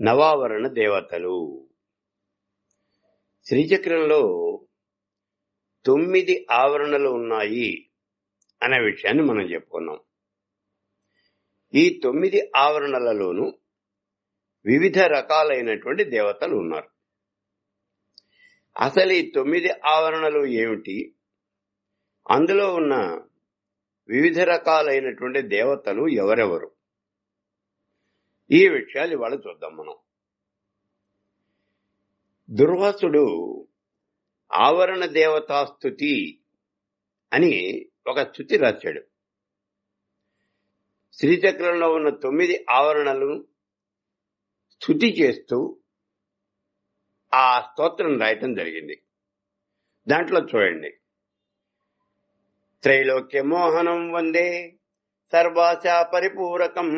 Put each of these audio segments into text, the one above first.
నవావరణ దేవతలు. శ్రీచక్రంలో తొమ్మిది ఆవరణలు ఉన్నాయి అనే విషయాన్ని మనం చెప్పుకున్నాం. ఈ తొమ్మిది ఆవరణలలోనూ వివిధ రకాలైనటువంటి దేవతలు ఉన్నారు. అసలు ఈ తొమ్మిది ఆవరణలు ఏమిటి? అందులో ఉన్న వివిధ రకాలైనటువంటి దేవతలు ఎవరెవరు? ఈ విషయాలు ఇవాళ చూద్దాం మనం. దుర్వాసుడు ఆవరణ దేవతా స్థుతి అని ఒక స్థుతి రాశాడు. శ్రీచక్రంలో ఉన్న తొమ్మిది ఆవరణలను స్థుతి చేస్తూ ఆ స్తోత్రం రాయటం జరిగింది. దాంట్లో చూడండి. త్రైలోక్య మోహనం వందే సర్వాశ పరిపూరకం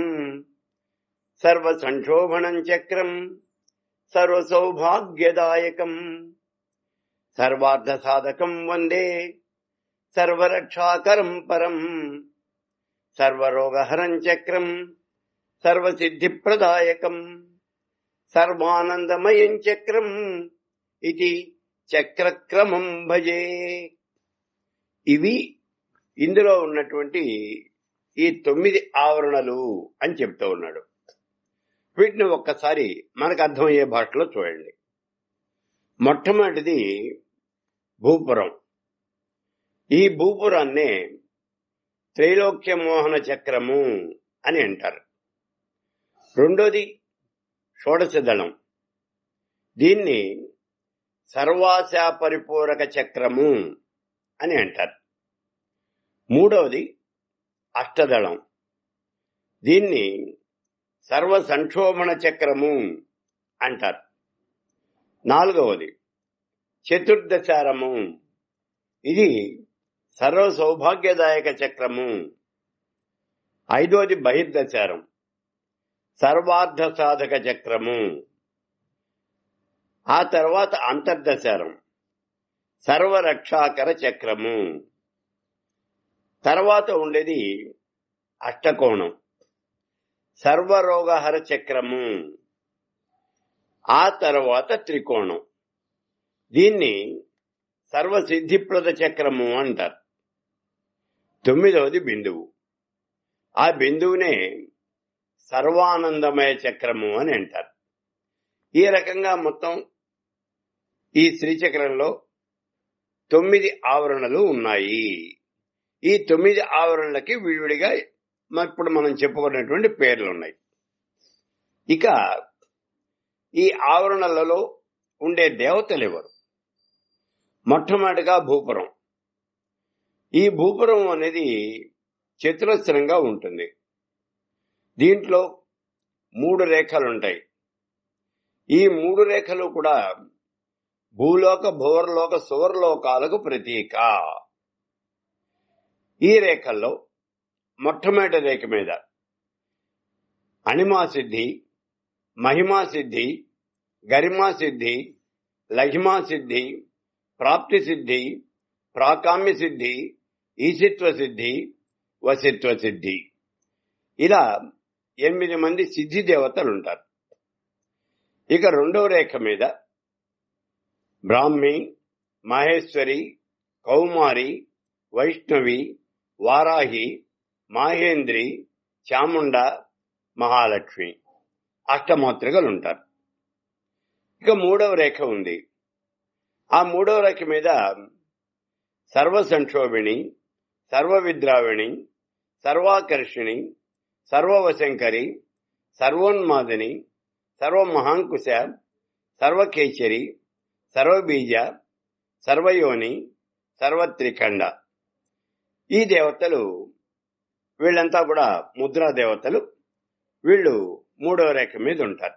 సర్వ సంక్షోభణం చక్రం సర్వ సౌభాగ్యదాయకం సర్వార్థ సాధకం వందే సర్వరక్షాకరం పరం సర్వరోగహరం చక్రం సర్వసిద్ధిప్రదాయకం సర్వానందమయం చక్రం ఇది చక్రక్రమం భజే. ఇవి ఇందులో ఉన్నటువంటి ఈ తొమ్మిది ఆవరణలు అని చెప్తూ ఉన్నాడు. వీటిని ఒక్కసారి మనకు అర్థమయ్యే భాషలో చూడండి. మొట్టమొదటిది భూపురం. ఈ భూపురాన్నే త్రైలోక్య మోహన చక్రము అని అంటారు. రెండోది షోడశ దళం దీన్ని సర్వాశా పరిపూరక చక్రము అని అంటారు. మూడవది అష్టదళం. దీన్ని సర్వ సంక్షోభణ చక్రము అంటారు. నాలుగవది చతుర్దశారము. ఇది సర్వ సౌభాగ్యదాయక చక్రము ఐదోది బహిర్దశారం. సర్వార్థ సాధక చక్రము ఆ తర్వాత అంతర్దశారం. సర్వరక్షాకర చక్రము తర్వాత ఉండేది అష్టకోణం. సర్వరోగహర చక్రము ఆ తర్వాత త్రికోణం. దీన్ని సర్వసిద్ధిప్రద చక్రము అంటారు. తొమ్మిదవది బిందువు. ఆ బిందువునే సర్వానందమయ చక్రము అని అంటారు. ఈ రకంగా మొత్తం ఈ శ్రీచక్రంలో తొమ్మిది ఆవరణలు ఉన్నాయి. ఈ తొమ్మిది ఆవరణలకి విడివిడిగా ఇప్పుడు మనం చెప్పుకున్నటువంటి పేర్లు ఉన్నాయి ఇక ఈ ఆవరణలలో ఉండే దేవతలు ఎవరు? మొట్టమొదటిగా భూపురం. ఈ భూపురం అనేది చతురస్రంగా ఉంటుంది. దీంట్లో మూడు రేఖలు ఉంటాయి ఈ మూడు రేఖలు కూడా భూలోక భువర్లోక సువర్లోకాలకు ప్రతీక. ఈ రేఖల్లో మొట్టమొదటి రేఖ మీద. అణిమా సిద్ధి మహిమా సిద్ధి గరిమా సిద్ధి లహిమా సిద్ధి ప్రాప్తి సిద్ధి ప్రాకామ్య సిద్ధి ఈశిత్వ సిద్ధి వసిత్వ సిద్ధి ఇలా ఎనిమిది మంది సిద్ధి దేవతలు ఉంటారు ఇక రెండవ రేఖ మీద బ్రాహ్మి మహేశ్వరి కౌమారి వైష్ణవి వారాహి మాహేంద్రి చాముండ మహాలక్ష్మి అష్టమోత్రికలు ఉంటారు ఇక మూడవ రేఖ ఉంది. ఆ మూడవ రేఖ మీద సర్వ సంక్షోభిణి సర్వ విద్రావిణి సర్వాకర్షిణి సర్వవశంకరి సర్వోన్మాదిని సర్వమహాంకుశ సర్వకేచరి సర్వబీజ సర్వయోని సర్వత్రిఖండ. ఈ దేవతలు వీళ్ళంతా కూడా ముద్రా దేవతలు. వీళ్ళు మూడవ రేఖ మీద ఉంటారు.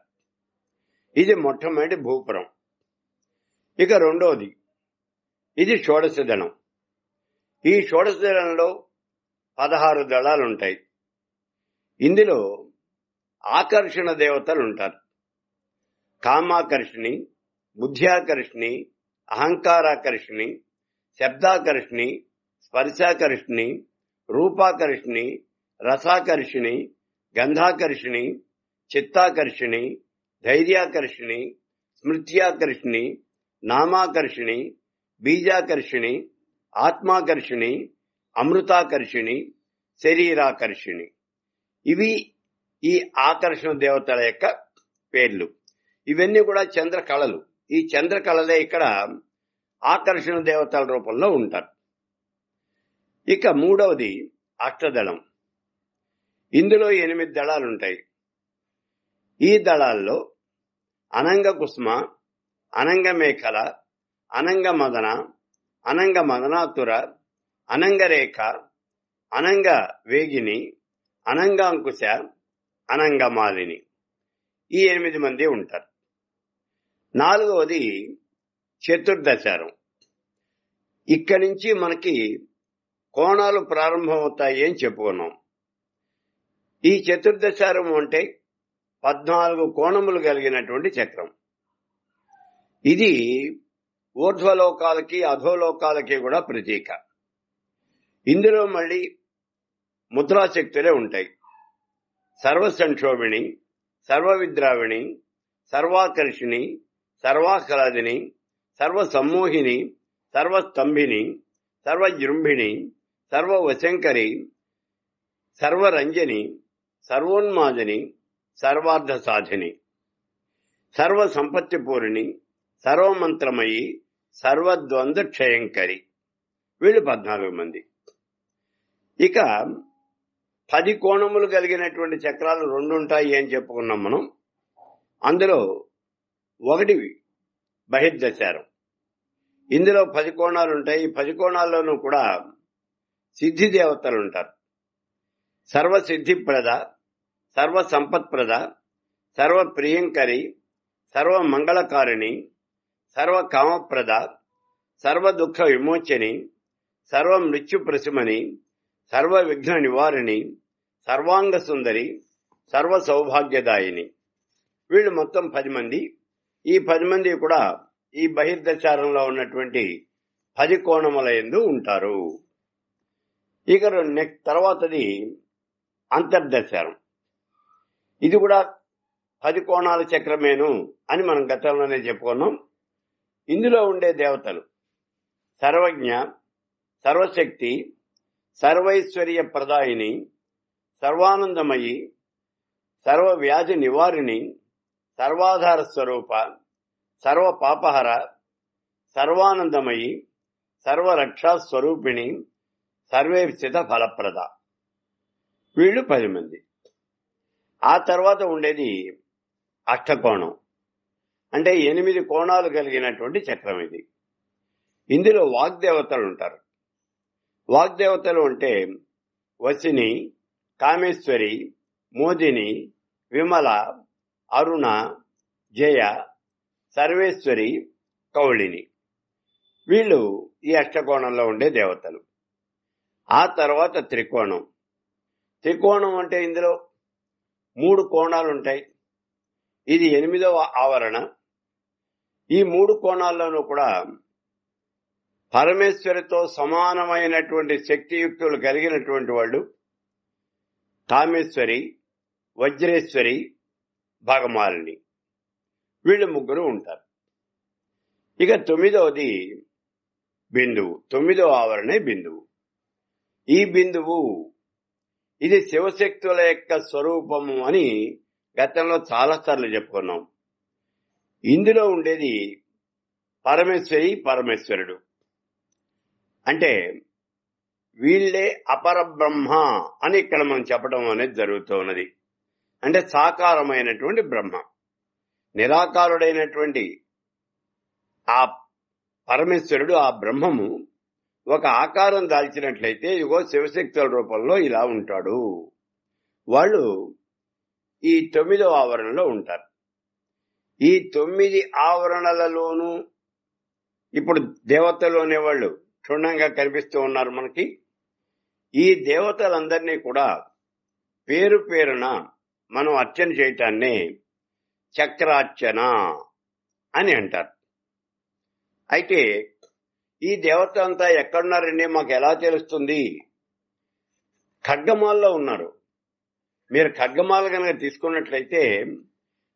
ఇది మొట్టమొదటి భూపురం. ఇక రెండవది ఇది షోడశదనం ఈ షోడశదనంలో పదహారు దళాలు ఉంటాయి ఇందులో ఆకర్షణ దేవతలు ఉంటారు కామాకర్షిణి బుద్ధ్యాకర్షిణి అహంకారాకర్షిణి శబ్దాకర్షిణి స్పర్శాకర్షిణి రూపాకర్షిణి రసాకర్షిణి గంధాకర్షిణి చిత్తాకర్షిణి ధైర్యాకర్షిణి స్మృత్యాకర్షిణి నామాకర్షిణి బీజాకర్షిణి ఆత్మాకర్షిణి అమృతాకర్షిణి శరీరాకర్షిణి. ఇవి ఈ ఆకర్షణ దేవతల యొక్క పేర్లు. ఇవన్నీ కూడా చంద్ర కళలు ఈ చంద్ర కళలే ఇక్కడ ఆకర్షణ దేవతల రూపంలో ఉంటారు. ఇక మూడవది అష్టదళం. ఇందులో ఎనిమిది దళాలు ఉంటాయి ఈ దళాల్లో అనంగ కుస్మ అనంగ మేఖల అనంగ మదన అనంగ మదనాతుర అనంగరేఖ అనంగ వేగిని అనంగాంకుశ అనంగమాలిని. ఈ ఎనిమిది మంది ఉంటారు. నాలుగవది చతుర్దశారం. ఇక్కడి నుంచి మనకి కోణాలు ప్రారంభమవుతాయి అని చెప్పుకున్నాం. ఈ చతుర్దశారం అంటే పద్నాలుగు కోణములు కలిగినటువంటి చక్రం. ఇది ఊర్ధ్వలోకాలకి అధోలోకాలకి కూడా ప్రతీక. ఇందులో మళ్ళీ ముద్రాశక్తులే ఉంటాయి. సర్వసంక్షోభిణి సర్వవిద్రావిణి సర్వాకర్షిణి సర్వాహ్లాదిని సర్వసమ్మోహిని సర్వస్తంభిని సర్వజృంభిణి సర్వవశంకరి సర్వరంజని సర్వోన్మాదని సర్వార్థ సాధిని సర్వ సంపత్తి పూరిణి సర్వమంత్రమయి సర్వద్వంద్వ క్షయంకరి వీళ్ళు పద్నాలుగు మంది. ఇక పది కోణములు కలిగినటువంటి చక్రాలు రెండు ఉంటాయి అని చెప్పుకున్నాం మనం. అందులో ఒకటి బహిర్దశారం. ఇందులో పది కోణాలు ఉంటాయి ఈ పది కోణాల్లోనూ కూడా సిద్ధి దేవతలు ఉంటారు. సర్వ సిద్ధిప్రద సర్వ సంపత్ప్రద సర్వ ప్రియంకరి సర్వ మంగళకారిణి సర్వ కామప్రద సర్వ దుఃఖ విమోచని సర్వ మృత్యు ప్రసుమని సర్వ విఘ్న నివారిణి సర్వాంగ సుందరి సర్వ సౌభాగ్యదాయిని. వీళ్ళు మొత్తం పది మంది. ఈ పది మంది కూడా ఈ బహిర్దశారంలో ఉన్నటువంటి పది కోణముల ఎందు ఉంటారు. ఇక నెక్స్ట్ తర్వాతది అంతర్దశారం. ఇది కూడా పది కోణాల చక్రమేను అని మనం గతంలోనే చెప్పుకున్నాం. ఇందులో ఉండే దేవతలు సర్వజ్ఞ సర్వశక్తి సర్వైశ్వర్య ప్రదాయిని సర్వానందమయి సర్వ వ్యాధి నివారిణి సర్వాధార స్వరూప సర్వ పాపహర సర్వానందమయి సర్వరక్షా స్వరూపిణి సర్వేస్థిత ఫలప్రద. వీళ్ళు పది మంది. ఆ తర్వాత ఉండేది అష్టకోణం. అంటే ఎనిమిది కోణాలు కలిగినటువంటి చక్రం ఇది. ఇందులో వాగ్దేవతలు ఉంటారు. వాగ్దేవతలు అంటే వసిని కామేశ్వరి మోదిని విమల అరుణ జయ సర్వేశ్వరి కౌళిని. వీళ్ళు ఈ అష్టకోణంలో ఉండే దేవతలు. ఆ తర్వాత త్రికోణం. త్రికోణం అంటే ఇందులో మూడు కోణాలు ఉంటాయి ఇది ఎనిమిదవ ఆవరణ. ఈ మూడు కోణాల్లోనూ కూడా పరమేశ్వరితో సమానమైనటువంటి శక్తియుక్తులు కలిగినటువంటి వాళ్ళు కామేశ్వరి వజ్రేశ్వరి భాగమాలిని. వీళ్ళు ముగ్గురు ఉంటారు. ఇక తొమ్మిదవది బిందువు. తొమ్మిదవ ఆవరణే బిందువు. ఈ బిందువు ఇది శివశక్తుల యొక్క స్వరూపము అని గతంలో చాలా సార్లు చెప్పుకున్నాం. ఇందులో ఉండేది పరమేశ్వరి పరమేశ్వరుడు. అంటే వీళ్ళే అపర బ్రహ్మ అని ఇక్కడ మనం చెప్పడం అనేది జరుగుతూ ఉన్నది. అంటే సాకారమైనటువంటి బ్రహ్మ. నిరాకారుడైనటువంటి ఆ పరమేశ్వరుడు ఆ బ్రహ్మము ఒక ఆకారం దాల్చినట్లయితే ఇగో శివశక్తుల రూపంలో ఇలా ఉంటాడు. వాళ్ళు ఈ తొమ్మిదో ఆవరణలో ఉంటారు. ఈ తొమ్మిది ఆవరణలలోనూ ఇప్పుడు దేవతలోనే వాళ్ళు క్షుణ్ణంగా కనిపిస్తూ ఉన్నారు మనకి. ఈ దేవతలందరినీ కూడా పేరు పేరున మనం అర్చన చేయటాన్నే చక్రార్చన అని అంటారు. అయితే ఈ దేవత అంతా ఎక్కడున్నారండి? మాకు ఎలా తెలుస్తుంది? ఖడ్గమాల్లో ఉన్నారు. మీరు ఖడ్గమాల కనుక తీసుకున్నట్లయితే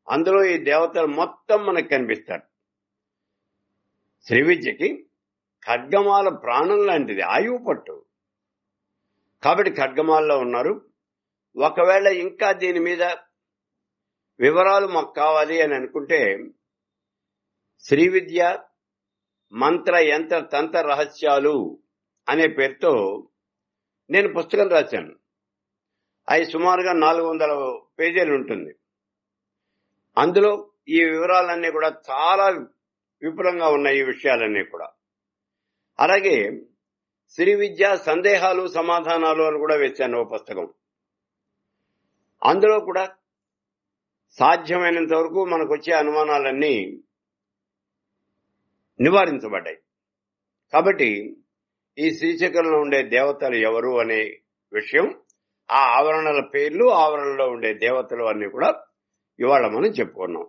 అందులో ఈ దేవతలు మొత్తం మనకు కనిపిస్తారు. శ్రీ విద్యకి ఖడ్గమాల ప్రాణం లాంటిది ఆయువు పట్టు. కాబట్టి ఖడ్గమాల్లో ఉన్నారు. ఒకవేళ ఇంకా దీని మీద వివరాలు మాకు కావాలి అని అనుకుంటే శ్రీ విద్య మంత్ర యంత్ర తంత్ర రహస్యాలు అనే పేరుతో నేను పుస్తకం రాశాను. అది సుమారుగా నాలుగు వందల పేజీలు ఉంటుంది. అందులో ఈ వివరాలన్నీ కూడా చాలా విపులంగా ఉన్నాయి ఈ విషయాలన్నీ కూడా. అలాగే శ్రీ విద్య సందేహాలు సమాధానాలు అని కూడా వేశాను ఓ పుస్తకం. అందులో కూడా సాధ్యమైనంత వరకు మనకు వచ్చే అనుమానాలన్నీ నివారించబడ్డాయి. కాబట్టి ఈ శ్రీచక్రంలో ఉండే దేవతలు ఎవరు అనే విషయం ఆ ఆవరణల పేర్లు ఆవరణలో ఉండే దేవతలు అన్ని కూడా ఇవాళ మనం చెప్పుకున్నాం.